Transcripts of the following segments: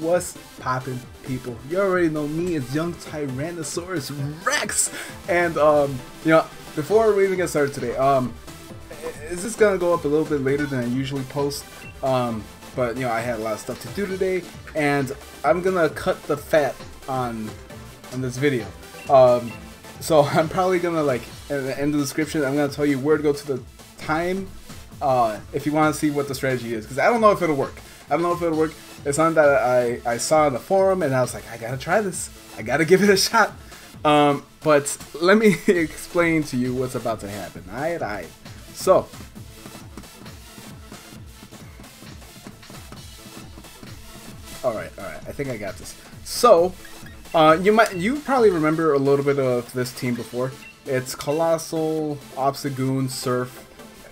What's poppin', people? You already know me as Young Tyrannosaurus Rex, and um, you know, before we even get started today, um, is this gonna go up a little bit later than I usually post? Um, but you know, I had a lot of stuff to do today, and I'm gonna cut the fat on on this video. Um, so I'm probably gonna like at the end of the description, I'm gonna tell you where to go to the time uh, if you want to see what the strategy is, because I don't know if it'll work. I don't know if it'll work. It's something that I, I saw in the forum and I was like, I gotta try this. I gotta give it a shot. Um, but let me explain to you what's about to happen. Alright, alright. So, alright, alright. I think I got this. So, uh, you might, you probably remember a little bit of this team before. It's Coalossal, Obstagoon, Surf,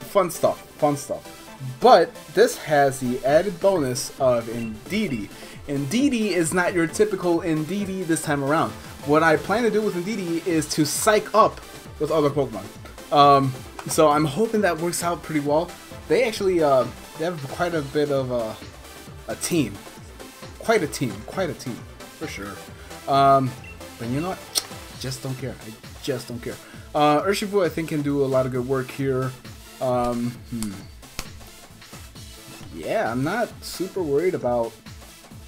fun stuff, fun stuff. But this has the added bonus of Indeedee. Indeedee is not your typical Indeedee this time around. What I plan to do with Indeedee is to psych up with other Pokemon. Um, so I'm hoping that works out pretty well. They actually uh, they have quite a bit of a, a team. Quite a team, quite a team, for sure. Um, but you know what? Just don't care. I just don't care. Uh, Urshifu, I think, can do a lot of good work here. Um, hmm yeah, I'm not super worried about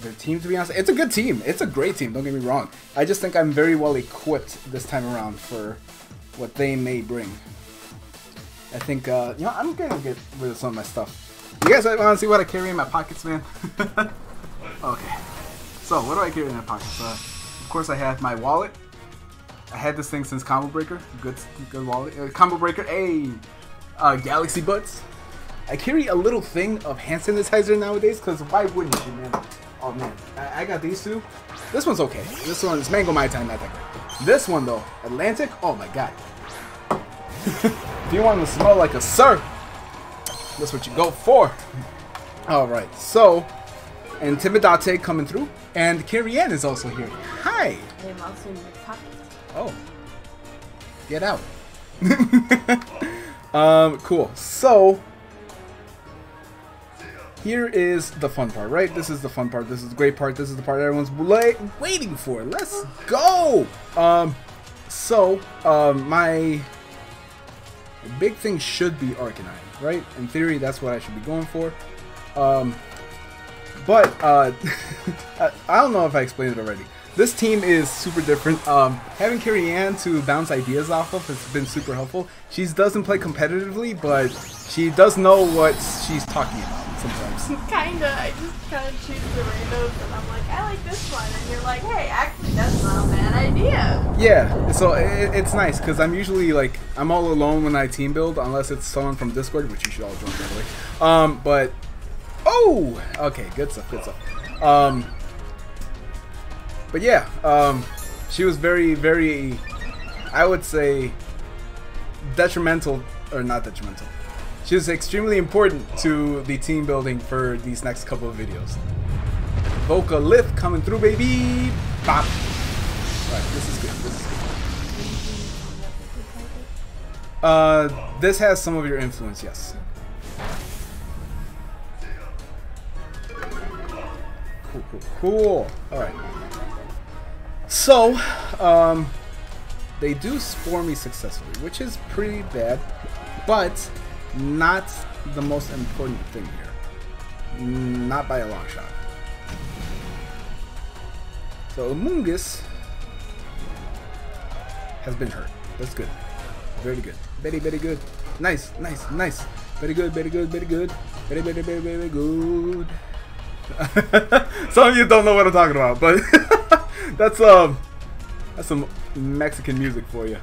their team, to be honest. It's a good team. It's a great team, don't get me wrong. I just think I'm very well equipped this time around for what they may bring. I think, uh, you know, I'm going to get rid of some of my stuff. You guys want to see what I carry in my pockets, man? okay. So, what do I carry in my pockets? Uh, of course, I have my wallet. I had this thing since Combo Breaker. Good, good wallet. Uh, Combo Breaker, a uh, Galaxy Buds. I carry a little thing of hand sanitizer nowadays because why wouldn't you, man? Oh man, I, I, got these two. This one's okay. This one's Mango Mai Tai, not that. This one though, Atlantic. Oh my god. if you want to smell like a sir, that's what you go for. All right, so Intimidate coming through, and Carrie Ann is also here. Hi. I'm also in my pocket. Oh. Get out. um, cool. So, here is the fun part, right? This is the fun part. This is the great part. This is the part everyone's waiting for. Let's go! Um, so, um, my big thing should be Arcanine, right? In theory, that's what I should be going for. Um, but, uh, I don't know if I explained it already. This team is super different. Um, having Carrie Ann to bounce ideas off of has been super helpful. She doesn't play competitively, but she does know what she's talking about sometimes. kinda. I just kind of choose the randos and I'm like, I like this one. And you're like, hey, actually, that's not a bad idea. Yeah, so it, it's nice because I'm usually like, I'm all alone when I team build, unless it's someone from Discord, which you should all join, by the way. Um, but, oh, okay, good stuff, good stuff. Um, but yeah, um, she was very, very, I would say, detrimental, or not detrimental. She is extremely important to the team building for these next couple of videos. Volcalith coming through, baby! Bop! Alright, this is good, this is good. Uh, this has some of your influence, yes. Cool, cool, cool. Alright. So, um, they do spore me successfully, which is pretty bad, but not the most important thing here. Not by a long shot. So Amoonguss has been hurt. That's good. Very good. Very, very good. Nice, nice, nice. Very good, very good, very good. Very, very, very, very good. Some of you don't know what I'm talking about, but that's um that's some Mexican music for you.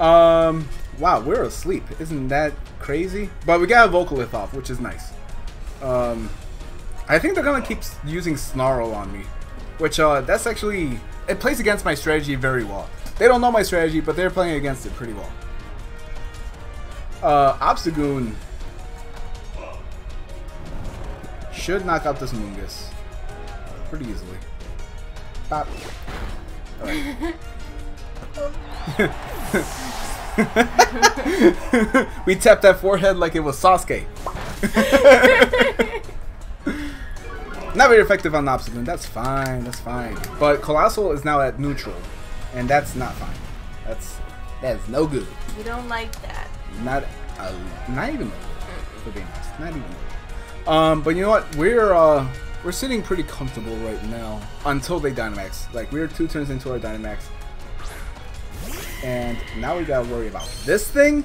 Um wow, we're asleep. Isn't that crazy? But we got a Volcalith off, which is nice. Um I think they're gonna keep using Snarl on me. Which uh that's actually it plays against my strategy very well. They don't know my strategy, but they're playing against it pretty well. Uh Obstagoon should knock out this Mungus pretty easily. Bop. We tapped that forehead like it was Sasuke. Not very effective on Obstagoon. That's fine. That's fine. But Coalossal is now at neutral, and that's not fine. That's that's no good. You don't like that. Not uh, not even a little. For being honest, not even a little. Um, but you know what? We're uh we're sitting pretty comfortable right now until they Dynamax. Like we're two turns into our Dynamax, and now we gotta worry about this thing,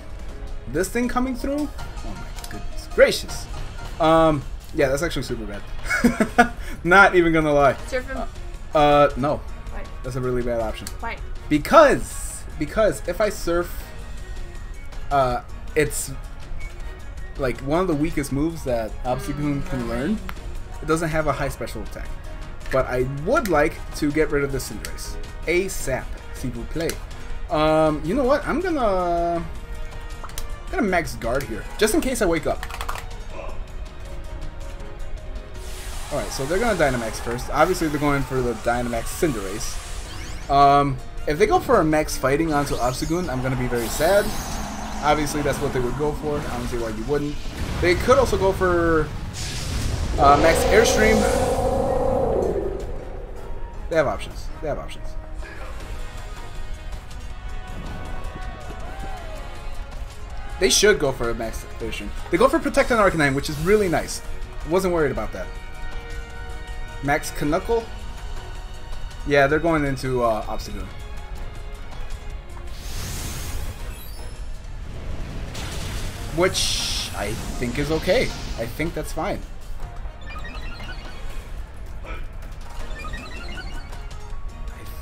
this thing coming through. Oh my goodness gracious. Um, yeah, that's actually super bad. Not even gonna lie. Surfing. Uh, no, Why? that's a really bad option. Why? Because because if I surf, uh, it's like one of the weakest moves that Obstagoon can learn. It doesn't have a high special attack, but I would like to get rid of the Cinderace ASAP. S'il vous plaît. Um, you know what? I'm gonna I'm gonna max guard here, just in case I wake up. Alright, so they're gonna Dynamax first. Obviously, they're going for the Dynamax Cinderace. Um, if they go for a max fighting onto Obstagoon, I'm gonna be very sad. Obviously, that's what they would go for. I don't see why you wouldn't. They could also go for uh, max Airstream. They have options. They have options. They should go for a max Airstream. They go for Protect on Arcanine, which is really nice. Wasn't worried about that. Max Knuckle? Yeah, they're going into uh, Obstagoon. Which I think is okay. I think that's fine. I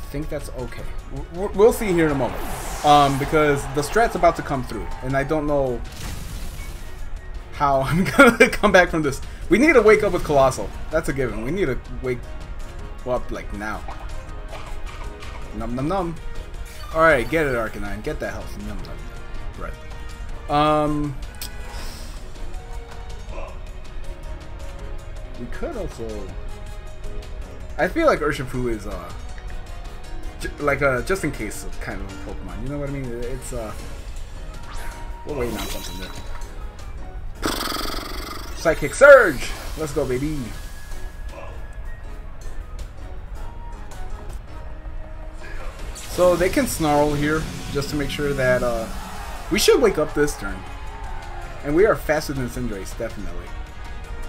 think that's okay. We'll see here in a moment. Um, because the strat's about to come through, and I don't know how I'm gonna come back from this. We need to wake up with Coalossal. That's a given. We need to wake up like now. Num num num. Alright, get it, Arcanine. Get that health. Num num. Right. Um. We could also. I feel like Urshifu is uh, like a just in case kind of Pokemon. You know what I mean? It's uh, we're waiting on something there. Psychic Surge! Let's go, baby. So they can snarl here just to make sure that uh, we should wake up this turn. And we are faster than Cinderace, definitely.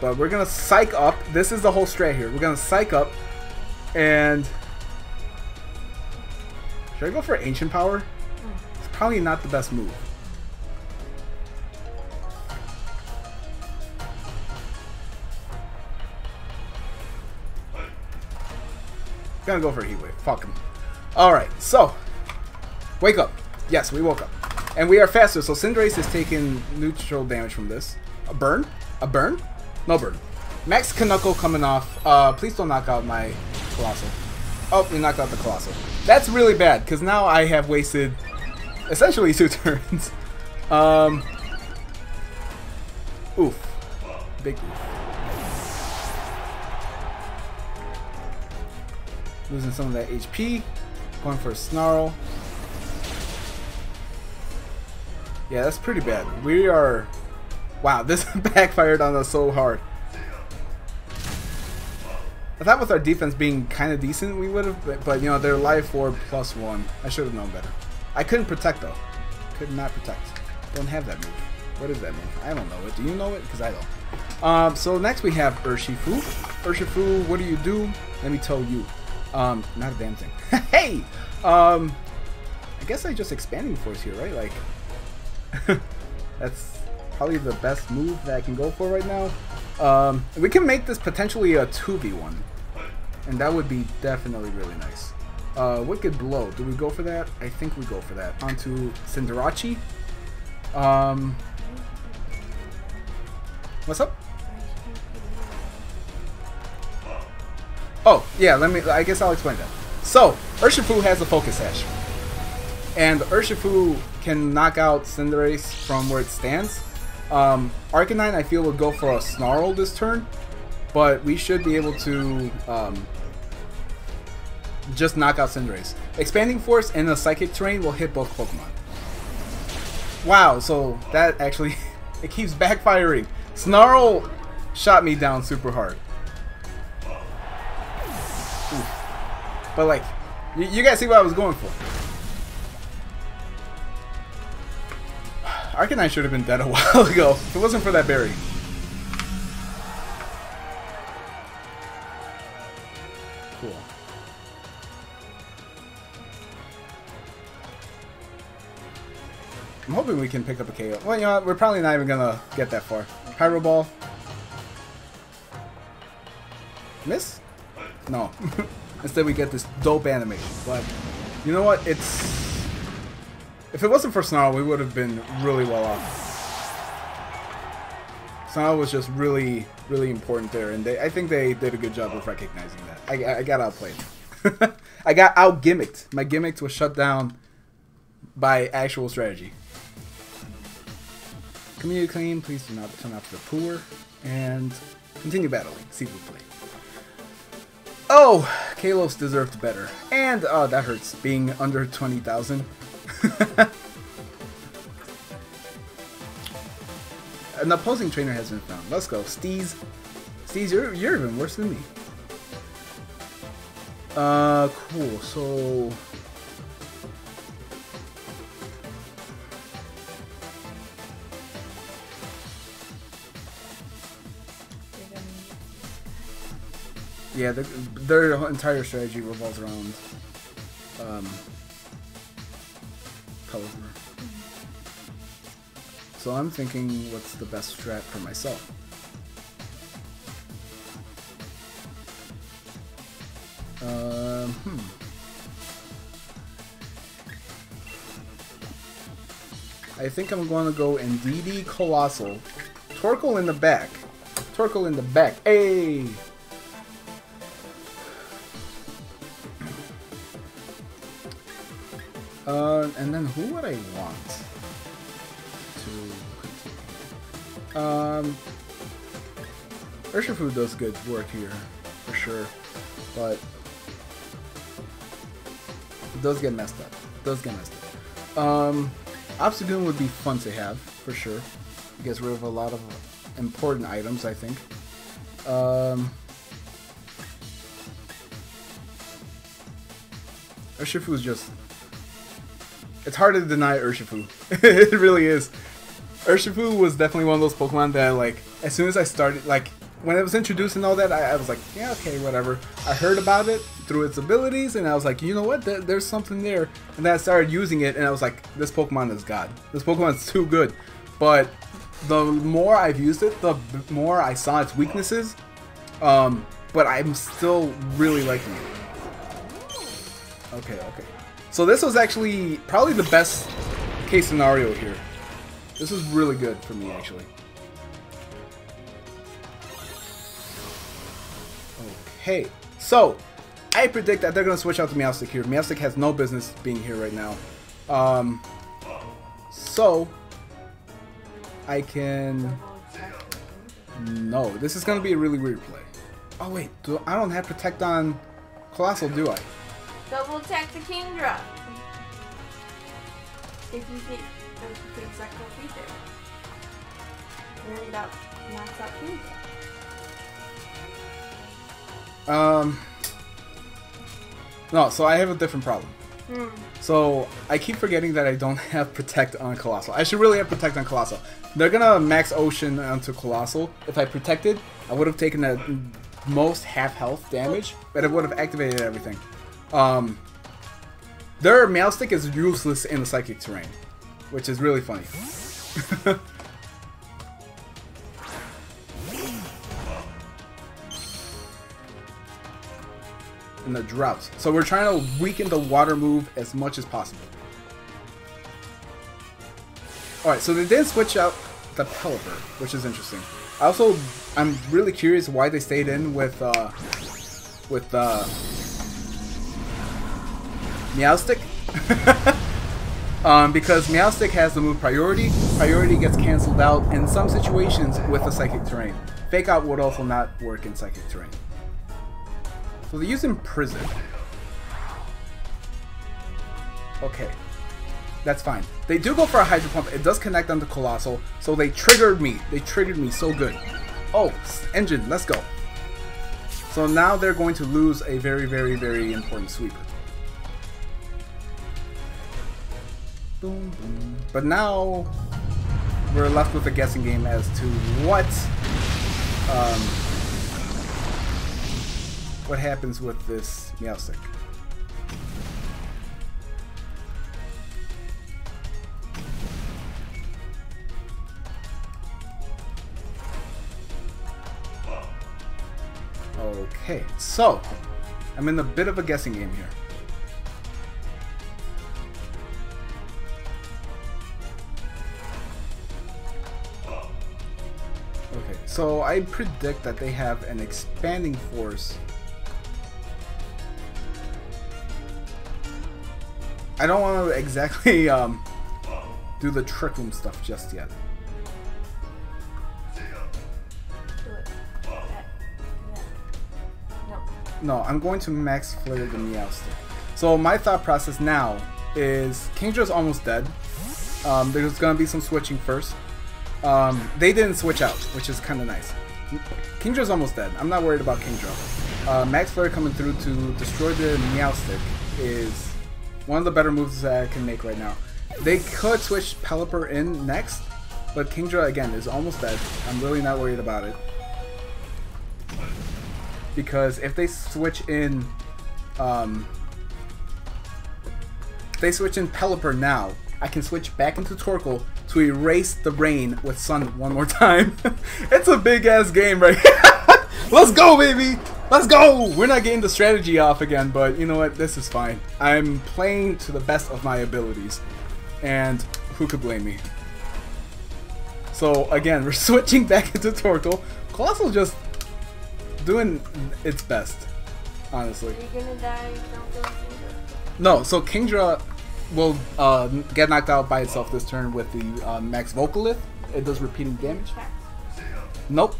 But we're gonna psych up. This is the whole strat here. We're gonna psych up and should I go for ancient power? It's probably not the best move. Gonna go for a heat wave. Fuck him. Alright, so wake up. Yes, we woke up. And we are faster, so Cinderace is taking neutral damage from this. A burn? A burn? No burn. Max Knuckle coming off. Uh, please don't knock out my Coalossal. Oh, we knocked out the Coalossal. That's really bad, because now I have wasted essentially two turns. Um, oof. Big oof. Losing some of that HP. Going for a Snarl. Yeah, that's pretty bad. We are... Wow, this backfired on us so hard. I thought with our defense being kind of decent, we would have, but, you know, they're life 4 plus 1. I should have known better. I couldn't protect, though. Could not protect. Don't have that move. What is that move? I don't know it. Do you know it? Because I don't. Um, so next we have Urshifu. Urshifu, what do you do? Let me tell you. Um, not a damn thing. hey! Um, I guess I just expanding force here, right? Like, that's probably the best move that I can go for right now. Um, we can make this potentially a 2v1. And that would be definitely really nice. Uh, Wicked Blow. Do we go for that? I think we go for that. Onto Cinderace. Um, what's up? Oh, yeah, let me, I guess I'll explain that. So, Urshifu has a Focus Sash. And Urshifu can knock out Cinderace from where it stands. Um, Arcanine, I feel, would go for a Snarl this turn. But we should be able to um, just knock out Cinderace. Expanding Force and the Psychic Terrain will hit both Pokemon. Wow, so that actually, it keeps backfiring. Snarl shot me down super hard. But like, you guys see what I was going for. Arcanine should have been dead a while ago. If it wasn't for that berry. Cool. I'm hoping we can pick up a KO. Well, you know what? We're probably not even gonna get that far. Pyro Ball. Miss? No. Instead, we get this dope animation. But you know what? It's if it wasn't for Snarl, we would have been really well off. Snarl was just really, really important there, and they, I think they did a good job of recognizing that. I, I got outplayed. I got out gimmicked. My gimmick was shut down by actual strategy. Community claim, please do not turn off the poor, and continue battling. See we play. Oh, Kalos deserved better. And, oh, that hurts, being under 20,000. An opposing trainer has been found. Let's go. Steez. Steez, you're, you're even worse than me. Uh, cool. So... Yeah, the, their entire strategy revolves around um, Pelipper. So I'm thinking, what's the best strat for myself? Um, hmm. I think I'm going to go Indeedee Coalossal. Torkoal in the back. Torkoal in the back. Hey! And then who would I want to Um, Urshifu does good work here, for sure, but it does get messed up. It does get messed up. Um, Obstagoon would be fun to have, for sure. It gets rid of a lot of important items, I think. Um, Urshifu is just it's hard to deny Urshifu. it really is. Urshifu was definitely one of those Pokemon that, like, as soon as I started, like, when it was introduced and all that, I, I was like, yeah, okay, whatever. I heard about it through its abilities, and I was like, you know what? There, there's something there. And then I started using it, and I was like, this Pokemon is God. This Pokemon's too good. But the more I've used it, the more I saw its weaknesses. Um, but I'm still really liking it. Okay, okay. So this was actually probably the best case scenario here. This is really good for me, actually. Okay, so I predict that they're going to switch out to Meowstic here. Meowstic has no business being here right now. Um, so, I can... No, this is going to be a really weird play. Oh wait, do, I don't have Protect on Coalossal, do I? Double attack the Kingdra. If you think if you think Zekrom feature. Then that knocks out Kingdra. Um. No, so I have a different problem. Hmm. So I keep forgetting that I don't have Protect on Coalossal. I should really have Protect on Coalossal. They're gonna max Ocean onto Coalossal. If I protected, I would have taken the most half health damage, but it would have activated everything. Um, their Meowstic is useless in the Psychic terrain, which is really funny. in the droughts. So we're trying to weaken the water move as much as possible. Alright, so they did switch out the Pelipper, which is interesting. I also, I'm really curious why they stayed in with, uh, with, uh, Meowstic. um, because Meowstic has the move Priority. Priority gets cancelled out in some situations with the Psychic Terrain. Fake Out would also not work in Psychic Terrain. So they're using Prison. Okay. That's fine. They do go for a Hydro Pump. It does connect onto Coalossal. So they triggered me. They triggered me so good. Oh, engine. Let's go. So now they're going to lose a very, very, very important sweeper. Boom, boom. But now we're left with a guessing game as to what um, what happens with this Meowstic. Okay, so I'm in a bit of a guessing game here. So I predict that they have an expanding force. I don't want to exactly um, do the trick room stuff just yet. No. I'm going to max flare the Meowstic. So my thought process now is Kingdra's almost dead. Um, there's gonna be some switching first. Um, they didn't switch out, which is kind of nice. Kingdra's almost dead. I'm not worried about Kingdra. Uh, max flare coming through to destroy the Meowstic is one of the better moves that I can make right now. They could switch Pelipper in next, but Kingdra again is almost dead. I'm really not worried about it because if they switch in, um, they switch in Pelipper now, I can switch back into Torkoal to erase the rain with Sun one more time. it's a big ass game, right? Let's go, baby! Let's go! We're not getting the strategy off again, but you know what? This is fine. I'm playing to the best of my abilities, and who could blame me? So again, we're switching back into Torkoal. Coalossal just doing its best, honestly. Are you gonna die if you don't go Kingdra? No, so Kingdra will uh, get knocked out by itself this turn with the uh, Max Volcalith. It does repeating damage. Nope.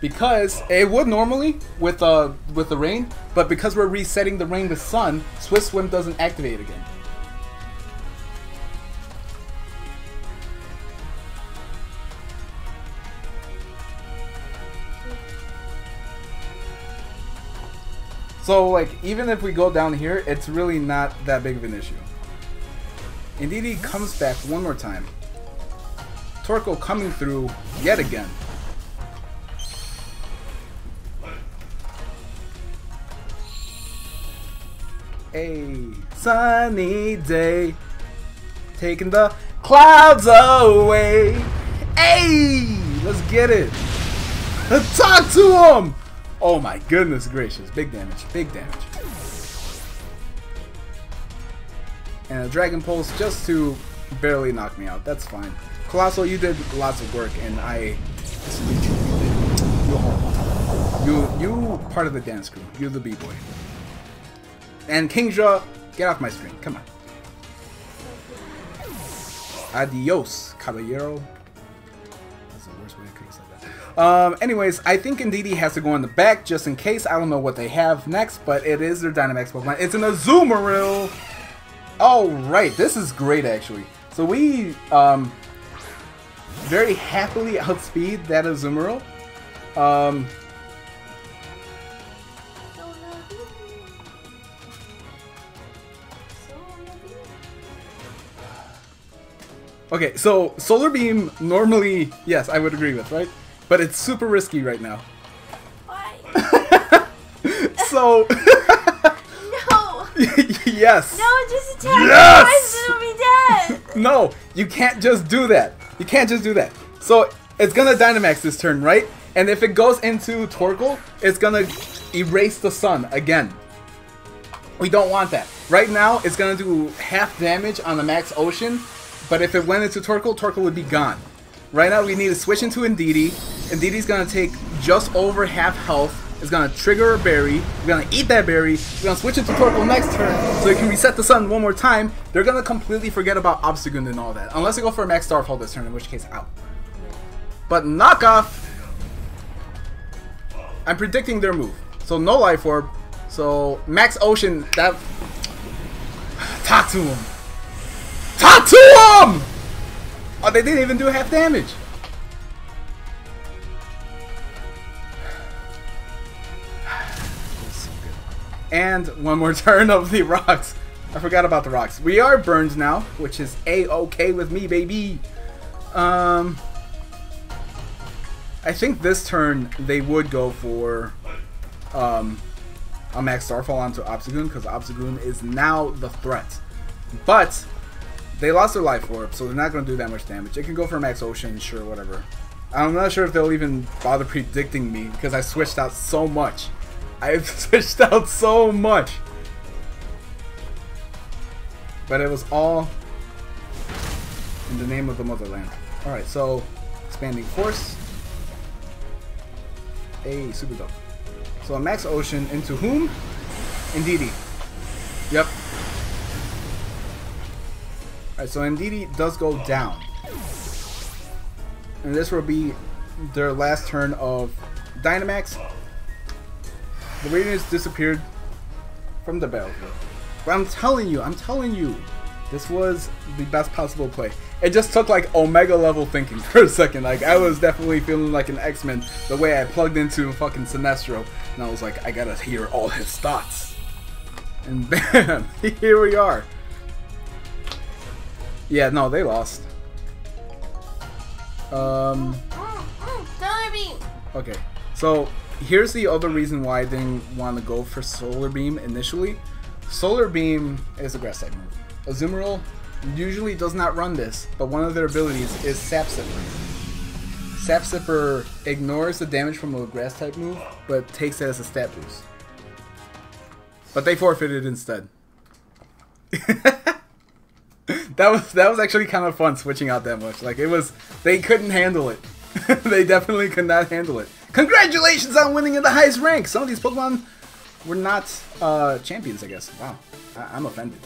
Because it would normally with uh with the rain, but because we're resetting the rain with sun, Swift Swim doesn't activate again. So like even if we go down here, it's really not that big of an issue. Indeedee comes back one more time. Torkoal coming through yet again. A sunny day, taking the clouds away. Hey, let's get it. Talk to him. Oh my goodness gracious, big damage, big damage. And a Dragon Pulse just to barely knock me out. That's fine. Coalossal, you did lots of work, and I salute you. You home. You, you part of the dance crew. You're the b-boy. And Kingdra, get off my screen. Come on. Adios, caballero. That's the worst way I could have said that. Um, anyways, I think Indeedee has to go in the back just in case. I don't know what they have next, but it is their Dynamax Pokemon. It's an Azumarill. Oh, right. This is great, actually. So we um, very happily outspeed that Azumarill. Um, So lucky. So lucky. okay, so Solar Beam normally, yes, I would agree with, right? But it's super risky right now. Why? So! yes. No, just attack Yes! it'll be dead! No, you can't just do that. You can't just do that. So it's gonna Dynamax this turn, right? And if it goes into Torkoal, it's gonna erase the sun again. We don't want that. Right now, it's gonna do half damage on the Max Ocean, but if it went into Torkoal, Torkoal would be gone. Right now, we need to switch into Indeedee. Indeedee's gonna take just over half health. It's gonna trigger a berry. We're gonna eat that berry. We're gonna switch into Torkoal next turn so it can reset the sun one more time. They're gonna completely forget about Obstagoon and all that. Unless they go for a Max Starfall this turn, in which case out. But knockoff, I'm predicting their move. So no Life Orb. So Max Ocean, that... Talk to him! Talk to him! Oh, they didn't even do half damage. And one more turn of the rocks. I forgot about the rocks. We are burned now, which is a-okay with me, baby. Um, I think this turn they would go for um, a max Starfall onto Obstagoon because Obstagoon is now the threat. But they lost their life orb, so they're not going to do that much damage. It can go for max Ocean, sure, whatever. I'm not sure if they'll even bother predicting me because I switched out so much. I've switched out so much. But it was all in the name of the motherland. Alright, so expanding force. A super dope. So a max ocean into whom? Indeedee. Yep. Alright, so Indeedee does go down. And this will be their last turn of Dynamax. The Radiance disappeared from the battlefield. But I'm telling you, I'm telling you, this was the best possible play. It just took like Omega level thinking for a second. Like I was definitely feeling like an X-Men the way I plugged into fucking Sinestro. And I was like, I gotta hear all his thoughts. And bam, here we are. Yeah, no, they lost. Um, Solar beam. okay, so here's the other reason why I didn't want to go for Solar Beam initially. Solar Beam is a grass type move. Azumarill usually does not run this, but one of their abilities is Sap Sipper. Sap Sipper ignores the damage from a grass type move, but takes it as a stat boost. But they forfeited instead. that was that was actually kind of fun switching out that much. Like it was, they couldn't handle it. they definitely could not handle it. Congratulations on winning in the highest rank. Some of these Pokemon were not uh, champions, I guess. Wow, I- I'm offended.